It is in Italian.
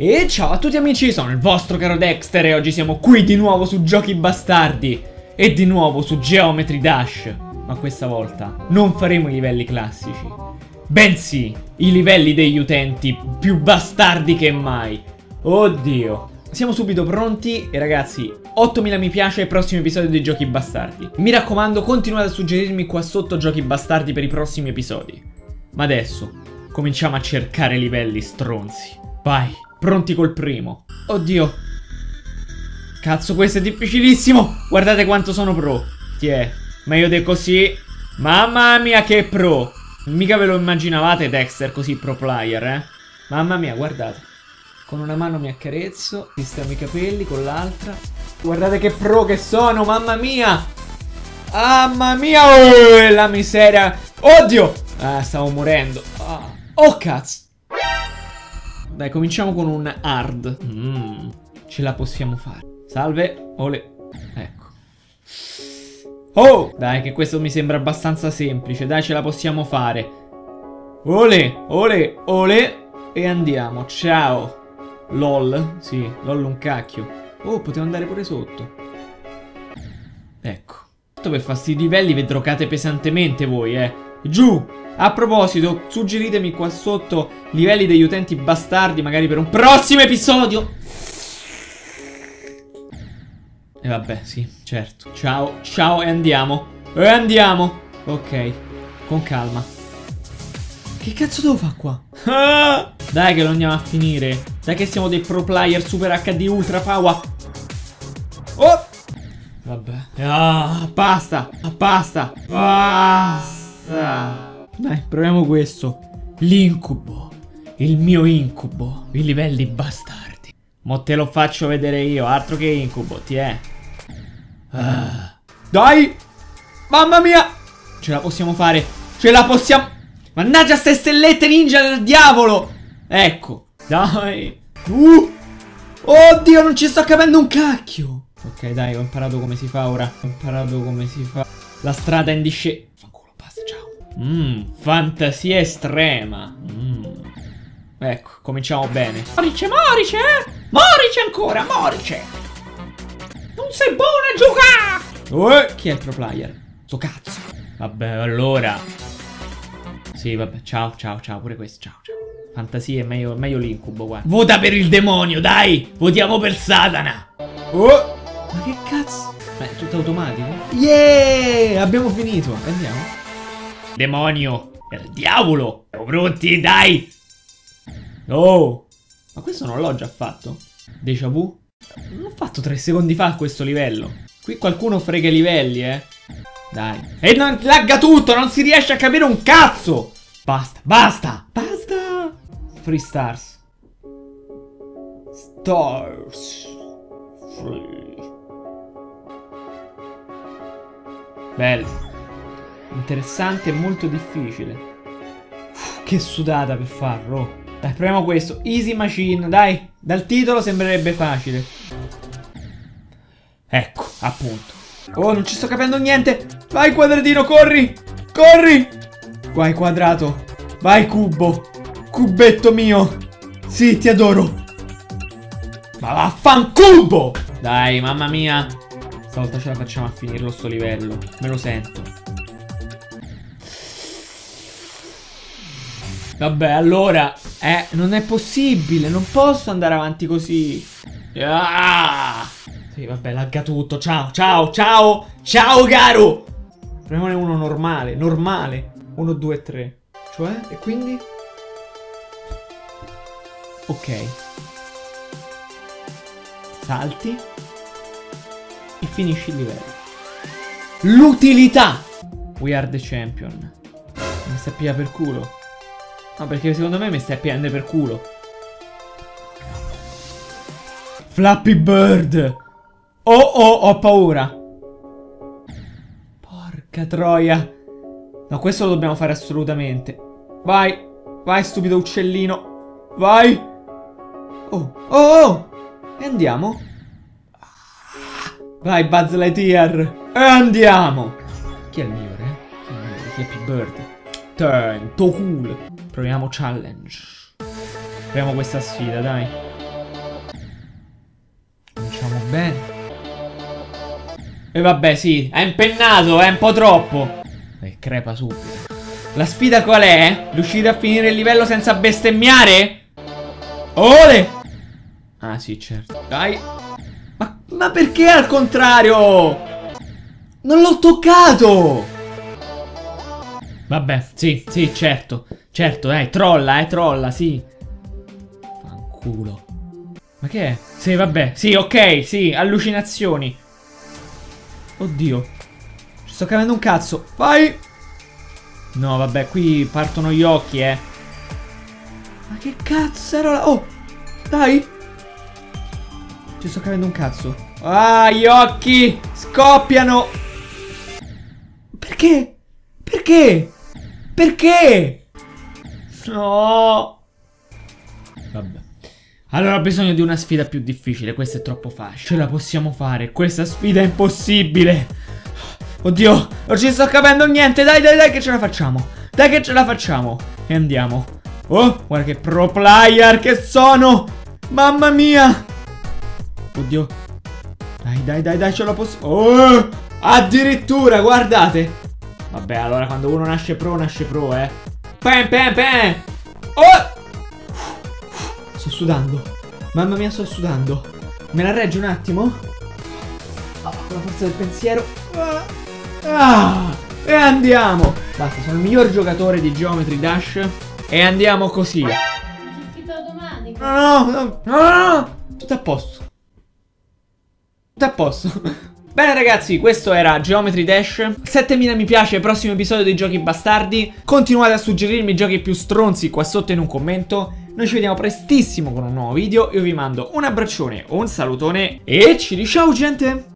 E ciao a tutti amici, sono il vostro caro Dexter e oggi siamo qui di nuovo su Giochi Bastardi e di nuovo su Geometry Dash. Ma questa volta non faremo i livelli classici, bensì i livelli degli utenti più bastardi che mai. Oddio. Siamo subito pronti e ragazzi, 8000 mi piace al prossimo episodio di Giochi Bastardi. Mi raccomando, continuate a suggerirmi qua sotto Giochi Bastardi per i prossimi episodi. Ma adesso, cominciamo a cercare livelli stronzi. Vai. Pronti col primo. Oddio. Cazzo, questo è difficilissimo. Guardate quanto sono pro. Ti è. Meglio di così. Mamma mia che pro. Mica ve lo immaginavate Dexter così pro player, eh. Mamma mia, guardate. Con una mano mi accarezzo, sistemo i capelli, con l'altra. Guardate che pro che sono, mamma mia. Mamma mia, oh, la miseria. Oddio. Ah, stavo morendo. Ah. Oh, cazzo. Dai, cominciamo con un hard. Mm, ce la possiamo fare. Salve. Ole. Ecco. Oh! Dai, che questo mi sembra abbastanza semplice. Dai, ce la possiamo fare. Ole, ole, ole. E andiamo. Ciao. LOL. Sì, LOL un cacchio. Oh, potevo andare pure sotto. Ecco. Per fare sti livelli vi pesantemente voi, eh. Giù! A proposito, suggeritemi qua sotto livelli degli utenti bastardi, magari per un prossimo episodio. E vabbè, sì, certo. Ciao, ciao e andiamo. E andiamo. Ok, con calma. Che cazzo devo fare qua? Dai che lo andiamo a finire. Dai che siamo dei pro player super HD ultra power. Oh! Vabbè. Ah, basta, basta, basta. Dai, proviamo questo. L'incubo. Il mio incubo. I livelli bastardi. Mo te lo faccio vedere io. Altro che incubo, ti è. Ah. Dai! Mamma mia! Ce la possiamo fare. Ce la possiamo... Mannaggia ste stellette ninja del diavolo! Ecco. Dai. Uh! Oddio, non ci sto capendo un cacchio. Ok, dai, ho imparato come si fa ora. Ho imparato come si fa. La strada in discesa. Mmm, fantasia estrema. Mm. Ecco, cominciamo bene. Morice, Morice! Morice ancora, Morice! Non sei buono a giocare! Eh, chi è il pro player? Sto cazzo. Vabbè, allora. Sì, vabbè, ciao, ciao, ciao, pure questo, ciao, ciao. Fantasia è meglio, meglio l'incubo, guarda. Vota per il demonio, dai! Votiamo per Satana! Oh! Ma che cazzo? Ma è tutto automatico? Yeah! Abbiamo finito. Andiamo. Demonio! Per diavolo! Siamo pronti, dai! Oh! Ma questo non l'ho già fatto? Deja vu? Non ho fatto tre secondi fa questo livello. Qui qualcuno frega i livelli, eh. Dai. E non lagga tutto, non si riesce a capire un cazzo! Basta, basta, basta! Free stars. Stars. Free. Bello. Interessante e molto difficile. Uff, che sudata per farlo. Dai, proviamo questo. Easy Machine, dai. Dal titolo sembrerebbe facile. Ecco, appunto. Oh, non ci sto capendo niente. Vai, quadratino, corri. Corri. Vai, quadrato. Vai, cubo. Cubetto mio. Sì, ti adoro. Ma vaffancubo! Dai, mamma mia. Stavolta ce la facciamo a finirlo sto livello. Me lo sento. Vabbè, allora... Eh, non è possibile, non posso andare avanti così. Ah! Sì, vabbè, lagga tutto. Ciao, ciao, ciao! Ciao, caro! Proviamone uno normale, normale. Uno, due, tre. Cioè, e quindi? Ok. Salti. E finisci il livello. L'utilità! We are the champion. Mi sta pia per culo. No, perché secondo me mi stai a prendere per culo. Flappy Bird! Oh oh, ho paura. Porca troia. No, questo lo dobbiamo fare assolutamente. Vai, vai stupido uccellino. Vai. Oh, oh, oh. E andiamo. Vai, Buzz Lightyear. E andiamo. Chi è il migliore? Chi è il migliore? Flappy Bird. Tanto cool. Proviamo challenge. Proviamo questa sfida, dai. bene. E vabbè, sì, è impennato, è un po' troppo. E crepa subito. La sfida qual è? Riuscire a finire il livello senza bestemmiare? Ole! Ah, sì, certo. Dai. Ma, ma perché al contrario? Non l'ho toccato! Vabbè, sì, sì, certo. Certo, dai, trolla, eh, trolla, sì. Fanculo. Ma che è? Sì, vabbè. Sì, ok, sì, allucinazioni. Oddio. Ci sto capendo un cazzo. Vai! No, vabbè, qui partono gli occhi, eh. Ma che cazzo era la... Oh! Dai! Ci sto capendo un cazzo. Ah, gli occhi! Scoppiano! Perché? Perché? Perché? No! Vabbè. Allora ho bisogno di una sfida più difficile, questa è troppo facile. Ce la possiamo fare, questa sfida è impossibile. Oddio, non ci sto capendo niente, dai dai dai che ce la facciamo. Dai che ce la facciamo. E andiamo. Oh, guarda che pro player che sono. Mamma mia. Oddio. Dai dai dai dai ce la posso... Oh, addirittura, guardate. Vabbè, allora quando uno nasce pro, nasce pro, eh. Pam pam pam. Oh! Sto sudando. Mamma mia, sto sudando. Me la reggi un attimo? Oh, con la forza del pensiero. Ah, ah, e andiamo. Basta, sono il miglior giocatore di Geometry Dash. E andiamo così. No, no, no, no, no. Tutto a posto. Tutto a posto. Bene ragazzi, questo era Geometry Dash. 7000 mi piace, prossimo episodio dei giochi bastardi. Continuate a suggerirmi i giochi più stronzi qua sotto in un commento. Noi ci vediamo prestissimo con un nuovo video. Io vi mando un abbraccione, un salutone E ci ciao gente